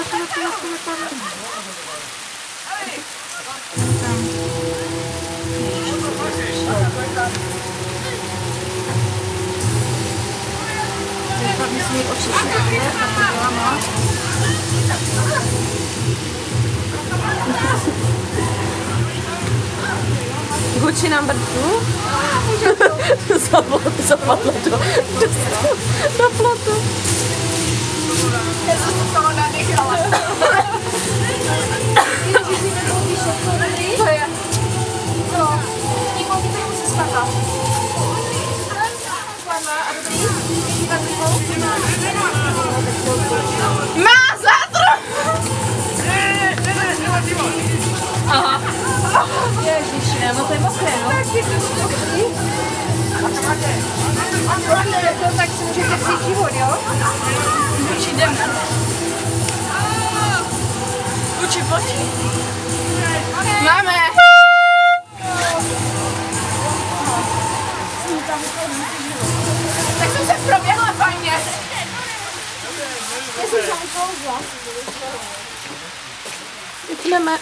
Pak musím mít oči světlé, to. Hoči nám brdu. zapadlo, to. do, do, do, do. Má zátru! Aha. Ježiši, no to je mokré, no. Tak tak si můžete vzít život, jo? Už jdeme. Uči, pojď. Máme. Tak to się probiegła fajnie. Jestem tam poza. Mamy